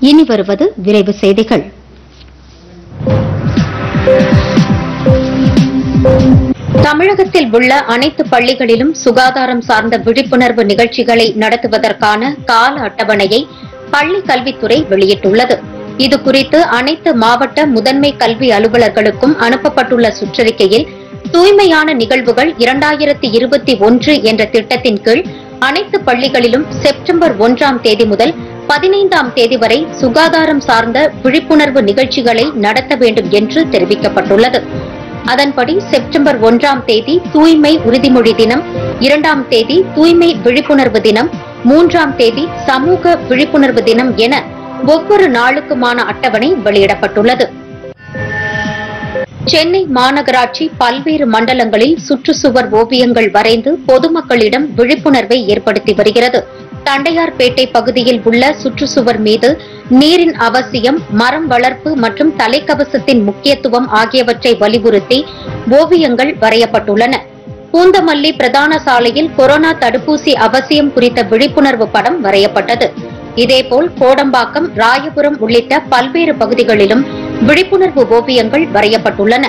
இனி வருவது விரைவு செய்திகள். தமிழகத்தில் உள்ள அனைத்து பள்ளிகளிலும் சுகாதாரம் சார்ந்த விழிப்புணர்வு நிகழ்ச்சிகளை நடத்துவதற்கான கால அட்டவணையை பள்ளி கல்வித்துறை வெளியிட்டுள்ளது. இதுகுறித்து அனைத்து மாவட்ட முதன்மை கல்வி அலுவலர்களுக்கும் அனுப்பப்பட்டுள்ள சுற்றறிக்கையில் தூய்மையான நிகழ்வுகள் இரண்டாயிரத்தி இருபத்தி ஒன்று என்ற திட்டத்தின் கீழ் அனைத்து பள்ளிகளிலும் செப்டம்பர் ஒன்றாம் தேதி முதல் பதினைந்தாம் தேதி வரை சுகாதாரம் சார்ந்த விழிப்புணர்வு நிகழ்ச்சிகளை நடத்த வேண்டும் என்று தெரிவிக்கப்பட்டுள்ளது. அதன்படி செப்டம்பர் ஒன்றாம் தேதி தூய்மை உறுதிமொழி தினம் இரண்டாம் தேதி தூய்மை விழிப்புணர்வு தினம் மூன்றாம் தேதி சமூக விழிப்புணர்வு தினம் என ஒவ்வொரு நாளுக்குமான அட்டவணை வெளியிடப்பட்டுள்ளது. சென்னை மாநகராட்சி பல்வேறு மண்டலங்களில் சுற்றுச்சுவர் ஓவியங்கள் வரைந்து பொதுமக்களிடம் விழிப்புணர்வை ஏற்படுத்தி வருகிறது. தண்டையார்பேட்டை பகுதியில் உள்ள சுற்றுச்சுவர் மீது நீரின் அவசியம் மரம் வளர்ப்பு மற்றும் தலைக்கவசத்தின் முக்கியத்துவம் ஆகியவற்றை வலியுறுத்தி ஓவியங்கள் வரையப்பட்டுள்ளன. பூந்தமல்லி பிரதான சாலையில் கொரோனா தடுப்பூசி அவசியம் குறித்த விழிப்புணர்வு படம் வரையப்பட்டது. இதேபோல் கோடம்பாக்கம் ராயபுரம் உள்ளிட்ட பல்வேறு பகுதிகளிலும் விழிப்புணர்வு ஓவியங்கள் வரையப்பட்டுள்ளன.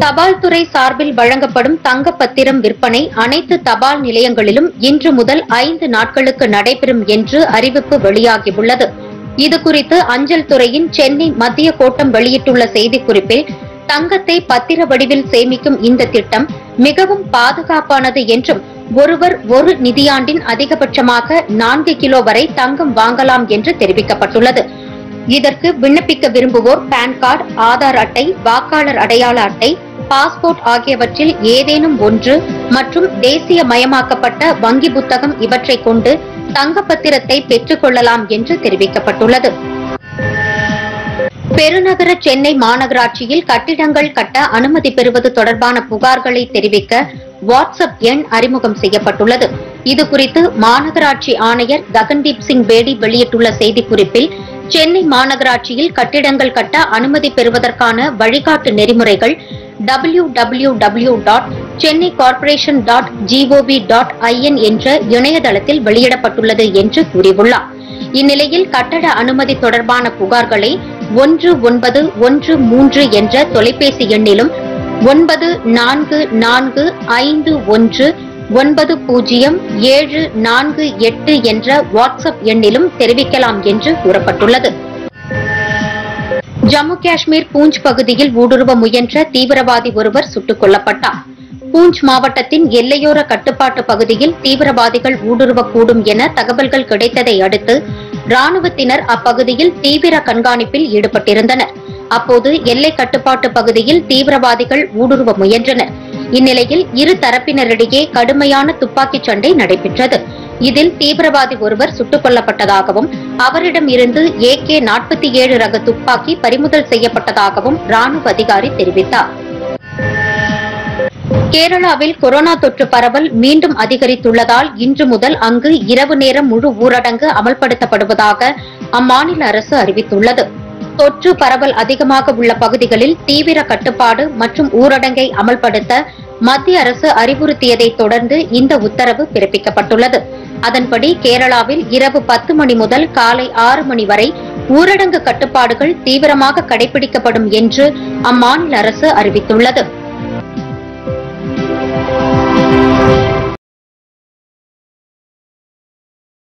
தபால் துறை சார்பில் வழங்கப்படும் தங்க பத்திரம் விற்பனை அனைத்து தபால் நிலையங்களிலும் இன்று முதல் ஐந்து நாட்களுக்கு நடைபெறும் என்று அறிவிப்பு வெளியாகியுள்ளது. இதுகுறித்து அஞ்சல் துறையின் சென்னை மத்திய கோட்டம் வெளியிட்டுள்ள செய்திக்குறிப்பில் தங்கத்தை பத்திர வடிவில் சேமிக்கும் இந்த திட்டம் மிகவும் பாதுகாப்பானது என்றும் ஒருவர் ஒரு நிதியாண்டின் அதிகபட்சமாக நான்கு கிலோ வரை தங்கம் வாங்கலாம் என்று தெரிவிக்கப்பட்டுள்ளது. இதற்கு விண்ணப்பிக்க விரும்புவோர் பான் கார்டு ஆதார் அட்டை வாக்காளர் அடையாள அட்டை பாஸ்போர்ட் ஆகியவற்றில் ஏதேனும் ஒன்று மற்றும் தேசிய மயமாக்கப்பட்ட வங்கி புத்தகம் இவற்றை கொண்டு தங்கப்பத்திரத்தை பெற்றுக் கொள்ளலாம் என்று தெரிவிக்கப்பட்டுள்ளது. பெருநகர சென்னை மாநகராட்சியில் கட்டிடங்கள் கட்ட அனுமதி பெறுவது தொடர்பான புகார்களை தெரிவிக்க வாட்ஸ்அப் எண் அறிமுகம் செய்யப்பட்டுள்ளது. இதுகுறித்து மாநகராட்சி ஆணையர் ககன்தீப் சிங் பேடி வெளியிட்டுள்ள செய்திக்குறிப்பில் சென்னை மாநகராட்சியில் கட்டிடங்கள் கட்ட அனுமதி பெறுவதற்கான வழிகாட்டு நெறிமுறைகள் W W W dot Chennai corporation dot GOV dot IN என்ற இணையதளத்தில் வெளியிடப்பட்டுள்ளது என்று கூறியுள்ளார். இந்நிலையில் கட்டட அனுமதி தொடர்பான புகார்களை ஒன்று ஒன்பது ஒன்று மூன்று என்ற தொலைபேசி எண்ணிலும் ஒன்பது நான்கு நான்கு ஐந்து ஒன்று ஒன்பது பூஜ்ஜியம் ஏழு நான்கு எட்டு என்ற வாட்ஸ்அப் எண்ணிலும் தெரிவிக்கலாம் என்று கூறப்பட்டுள்ளது. ஜம்மு காஷ்மீர் பூஞ்ச் பகுதியில் ஊடுருவ முயன்ற தீவிரவாதி ஒருவர் சுட்டுக் கொல்லப்பட்டார். பூஞ்ச் மாவட்டத்தின் எல்லையோர கட்டுப்பாட்டு பகுதியில் தீவிரவாதிகள் ஊடுருவக்கூடும் என தகவல்கள் கிடைத்ததை அடுத்து ராணுவத்தினர் அப்பகுதியில் தீவிர கண்காணிப்பில் ஈடுபட்டிருந்தனர். அப்போது எல்லை கட்டுப்பாட்டு பகுதியில் தீவிரவாதிகள் ஊடுருவ முயன்றனர். இந்நிலையில் இரு தரப்பினரிடையே கடுமையான துப்பாக்கிச் சண்டை நடைபெற்றது. இதில் தீவிரவாதி ஒருவர் சுட்டுக் கொல்லப்பட்டதாகவும் அவரிடம் இருந்து ஏ கே நாற்பத்தி ஏழு ரக துப்பாக்கி பறிமுதல் செய்யப்பட்டதாகவும் ராணுவ அதிகாரி தெரிவித்தார். கேரளாவில் கொரோனா தொற்று பரவல் மீண்டும் அதிகரித்துள்ளதால் இன்று முதல் அங்கு இரவு நேரம் முழு ஊரடங்கு அமல்படுத்தப்படுவதாக அம்மாநில அரசு அறிவித்துள்ளது. தொற்று பரவல் அதிகமாக உள்ள பகுதிகளில் தீவிர கட்டுப்பாடு மற்றும் ஊரடங்கை அமல்படுத்த மத்திய அரசு அறிவுறுத்தியதை தொடர்ந்து இந்த உத்தரவு பிறப்பிக்கப்பட்டுள்ளது. அதன்படி கேரளாவில் இரவு பத்து மணி முதல் காலை ஆறு மணி வரை ஊரடங்கு கட்டுப்பாடுகள் தீவிரமாக கடைபிடிக்கப்படும் என்று அம்மாநில அரசு அறிவித்துள்ளது.